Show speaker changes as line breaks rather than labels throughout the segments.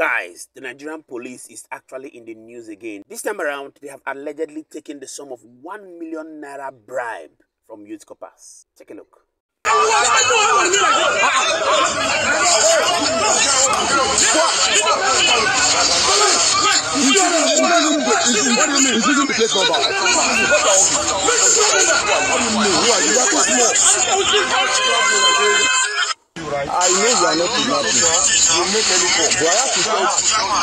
Guys, the Nigerian police is actually in the news again. This time around, they have allegedly taken the sum of 1 million naira bribe from youth corpers. Take a look.
I know you are not kidnapping. You make any call. But I have to tell you.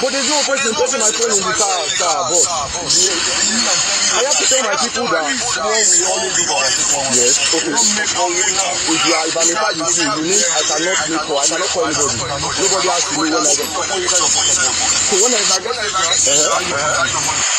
But there's no point in taking my phone in the car, car, boss. I have to tell my people that. Yes, okay. If you are if in you see, you mean I cannot make call, I cannot call anybody. Nobody has to know when I get. So when I get uh-huh.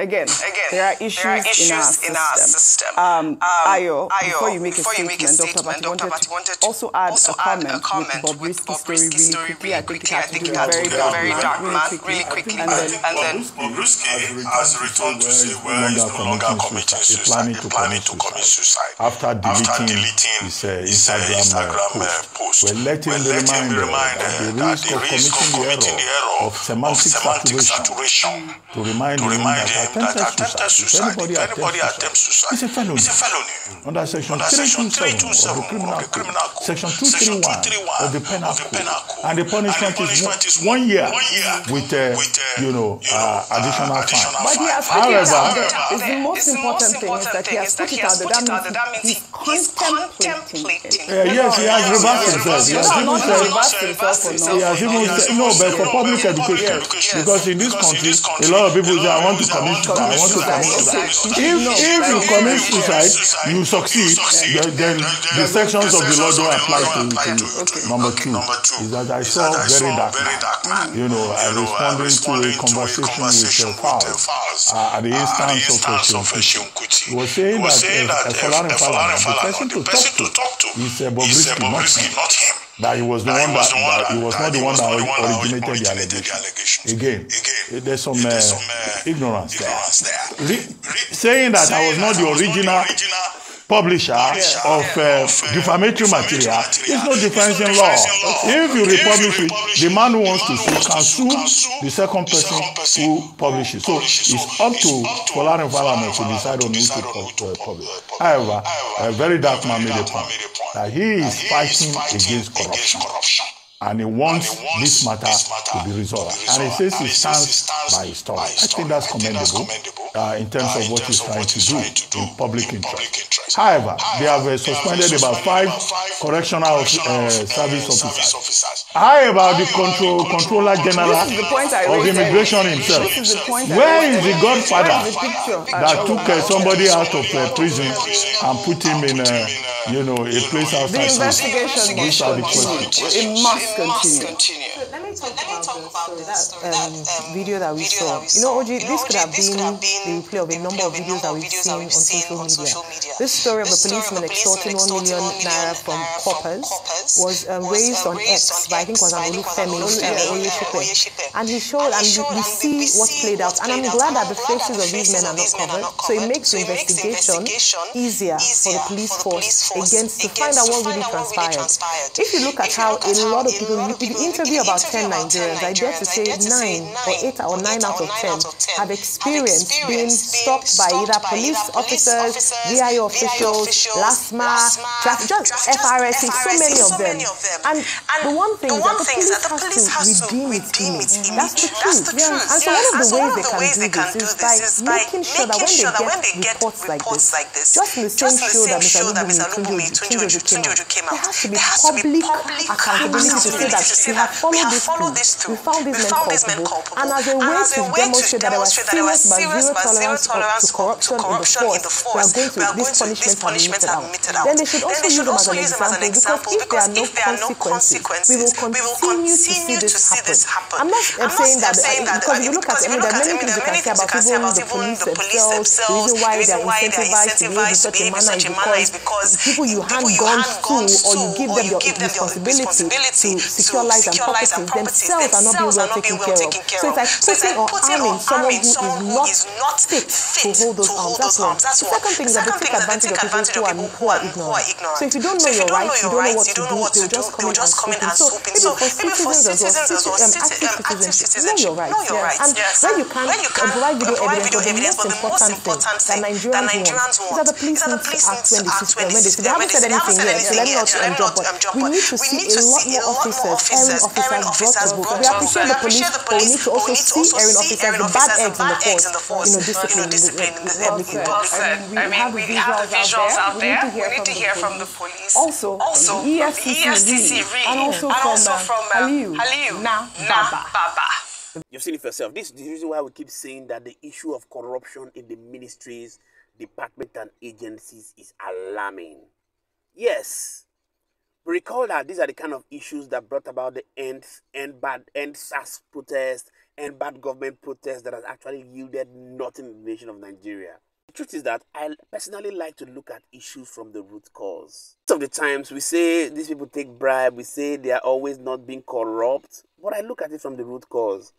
Again,
Again,
there are issues,
there are issues
in, our system.
in our system.
Um,
Um,
Ayo,
Ayo,
before you make
before
a
you
statement,
make a
Dr.
statement,
Bati
Dr.
wanted,
Bati
to
wanted to
also add
also
a
add
comment,
a comment
with
with
Bobrisky's
Bob
story really
story
quickly. I think it
quickly. I
had to
think it had to
very
do a
dark
very
man,
dark
really
man,
quickly.
really quickly.
And then,
And then
Bobrisky has returned to say where he's no longer committing suicide,
planning to commit
commit suicide.
after
After
deleting
deleting
his, uh,
his uh,
Instagram, uh,
uh,
post.
Post,
We're letting
we're
the
letting
reminder
the reminder
that the risk of committing the error of semantic saturation to remind
to
him
remind
that
him that
attempted
attempted
suicide,
suicide,
if
if anybody attempts suicide,
it's a felony.
it's a felony.
Under section
Under section
327 of the Criminal
of the Criminal
Code,
Code,
section
section
231 of the Penal
of the Penal
Code,
Code,
and the punishment,
and the punishment
is
is
one year,
one year
with, uh,
with, uh,
you know,
you
uh, additional
uh,
fine.
But he has
fine.
put it
However-
out there. It's the most important thing is that he has put it out there. That means
he's
he's contemplating.
Uh, yes, he has reversed himself. He has even said, he has even no, but for public education. Because in this country, a lot of people say, I want to commit suicide, I want to commit suicide. If, if you commit suicide, you succeed, then, the sections of the law don't apply to you. Number two is that I saw very dark. You know, I responding to a conversation with uh, Fowles uh, at the instance of uh, Seun Kuti. He was saying that uh, Folarin Falana, the person to talk to is uh, Bobrisky, not him.
not him.
That he was the
That
one
he was
that,
the
that he was
that-
not the
he
one
was
that
not the one that
originated the
originated the allegations.
Again,
Again,
there's some, uh,
some, uh,
ignorance there.
ignorance there.
Re- saying that I was not the original publisher of uh, defamatory material. is no difference in law. If you republish it, the man who wants to sue can sue the second person who publishes. So it's up to Folarin Falana to decide on who to uh, publish. However, a very dark man made a point that he is fighting against corruption and he wants this matter to be resolved. And he says he stands by his story. I think that's commendable uh, in terms of what he's trying to do in public interest. However, they have uh, suspended about five correctional uh, service officers. How about the control, controller general
This is the point I
of
raised
immigration
earlier.
himself?
This is the point I
Where
raised
is the
earlier.
godfather
Where is the picture?
that took uh, somebody out of uh, prison and put him in, uh, you know, a place
The
outside prison?
investigation must continue. It must continue.
Let me talk about story, that
um,
um, video that we saw. You know, Oji, this could have been the replay of a number of videos that we've seen on social media. This story of a policeman extorting one million naira from corpers was um, raised on X by I think was an Olufemi uh, Oyeshipe. And he showed, and we, we see what played out. And I'm glad that the faces of these men are not covered, so it makes the investigation easier for the police force against to find out what really transpired. If you look at how a lot of people, you interview about 10 Nigerians, I dare to say 9 or 8 or 9 out of 10 have experienced being stopped by either police officers, VIO officials, LASMA, just FRSC, so many of them. And the one thing is that the police has to redeem its image. That's the truth. And so one of the ways they can do this is by making sure that when they get reports like this, just in the same show that Mr. Lubumi Tunjoju came out, there has to be public accountability to say that we have followed this through. We found these men culpable. And as a way to demonstrate that there was serious but zero tolerance to corruption in the force, we are going to, these punishments are meted out. Then they should also use them as an example because if there are no consequences, we will continue to see this happen. I'm not saying that, because if you look at, I mean, there are many things you can say about even the police themselves, the reason why they are incentivized to behave in such a manner is because
people you hand guns to or you give them your responsibility to secure lives and properties,
themselves are not being well taken care of. So it's like putting or arming someone who is not fit to hold those arms. That's one. The second thing is that they take advantage of people who are, who are ignorant. So if you don't know your rights, you don't know what to do, they'll just come in and swoop in. So maybe for citizens as well, active citizens, know your rights. And when you can provide video evidence, but the most important thing that Nigerians want is that the police need to act when they see when they haven't said anything yet, so let me not um, jump. But we need to see a lot more officers, officers brought to book. We appreciate the police, but we need to also see erring officers, the bad eggs in the force, you know, discipline in the public.
I mean, we have the visuals out there. We need to hear from the police.
Also, also the EFCC, and also from uh, uh, Aliyu
Baba.
You've seen it for yourself. This is the reason why we keep saying that the issue of corruption in the ministries, departments, and agencies is alarming. Yes, we recall that these are the kind of issues that brought about the end, end bad, end SARS protest, end bad government protest that has actually yielded nothing in the nation of Nigeria. The truth is that I personally like to look at issues from the root cause. Most of the times we say these people take bribe, we say they are always not being corrupt, but I look at it from the root cause.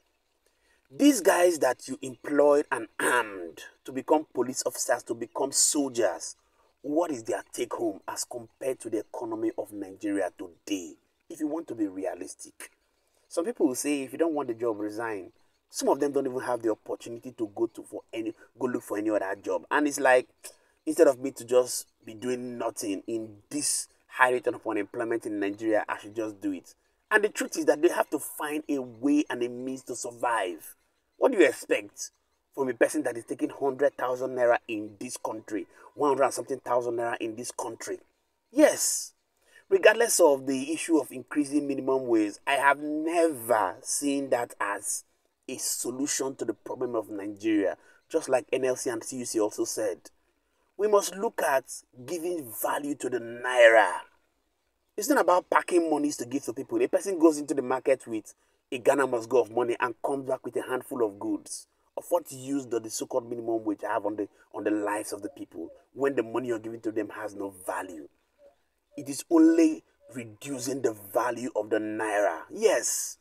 These guys that you employed and armed to become police officers, to become soldiers, what is their take home as compared to the economy of Nigeria today? If you want to be realistic, some people will say if you don't want the job, resign. Some of them don't even have the opportunity to go to for any go look for any other job, and it's like instead of me to just be doing nothing in this high rate of unemployment in Nigeria, I should just do it. And the truth is that they have to find a way and a means to survive. What do you expect from a person that is taking 100,000 naira in this country, 100 something thousand naira in this country? Yes, regardless of the issue of increasing minimum wage, I have never seen that as a solution to the problem of Nigeria, just like NLC and TUC also said. We must look at giving value to the naira. It's not about packing monies to give to people. A person goes into the market with a Ghana must go of money and comes back with a handful of goods. Of what use does the so-called minimum wage have on the on the lives of the people when the money you're giving to them has no value? It is only reducing the value of the naira. Yes,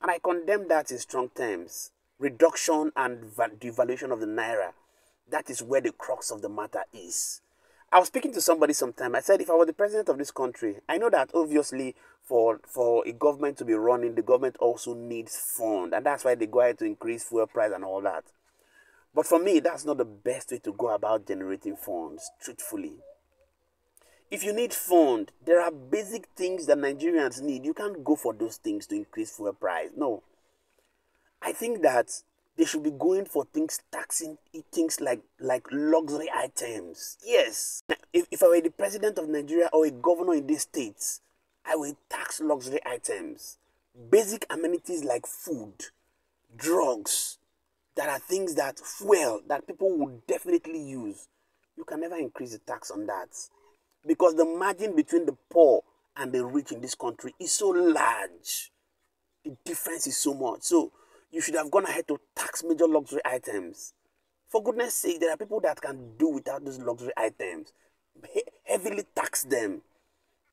and I condemn that in strong terms. Reduction and devaluation of the naira. That is where the crux of the matter is. I was speaking to somebody sometime. I said, if I were the president of this country, I know that obviously for for a government to be running, the government also needs fund, and that's why they go ahead to increase fuel price and all that. But for me, that's not the best way to go about generating funds. Truthfully, if you need fund, there are basic things that Nigerians need. You can't go for those things to increase fuel price. No, I think that they should be going for things taxing things like like luxury items. Yes. If, if I were the president of Nigeria or a governor in these states, I will tax luxury items. Basic amenities like food, drugs, that are things that fuel that people would definitely use. You can never increase the tax on that. Because the margin between the poor and the rich in this country is so large. The difference is so much. So you should have gone ahead to tax major luxury items. For goodness sake, there are people that can do without those luxury items. He- heavily tax them.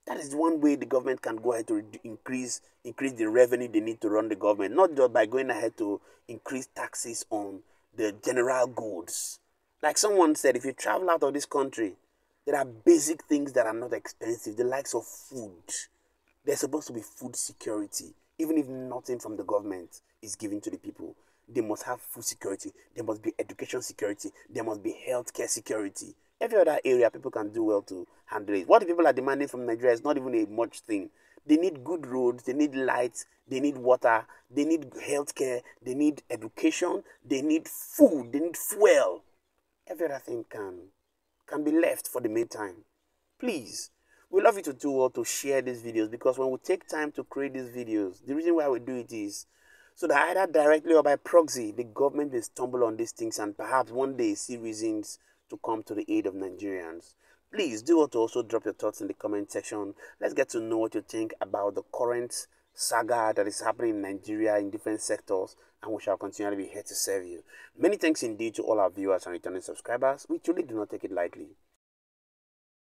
That is one way the government can go ahead to increase increase the revenue they need to run the government, not just by going ahead to increase taxes on the general goods. Like someone said, if you travel out of this country, there are basic things that are not expensive, the likes of food. There's supposed to be food security, even if nothing from the government is given to the people. They must have food security. There must be education security. There must be healthcare security. Every other area people can do well to handle it. What people are demanding from Nigeria is not even a much thing. They need good roads, they need lights, they need water, they need healthcare, they need education, they need food, they need fuel. Every other thing can can be left for the meantime. Please, we love you to do well to share these videos because when we take time to create these videos, the reason why we do it is so that either directly or by proxy, the government will stumble on these things and perhaps one day see reasons to come to the aid of Nigerians. Please do well to also drop your thoughts in the comment section. Let's get to know what you think about the current saga that is happening in Nigeria in different sectors, and we shall continually be here to serve you. Many thanks indeed to all our viewers and returning subscribers. We truly do not take it lightly.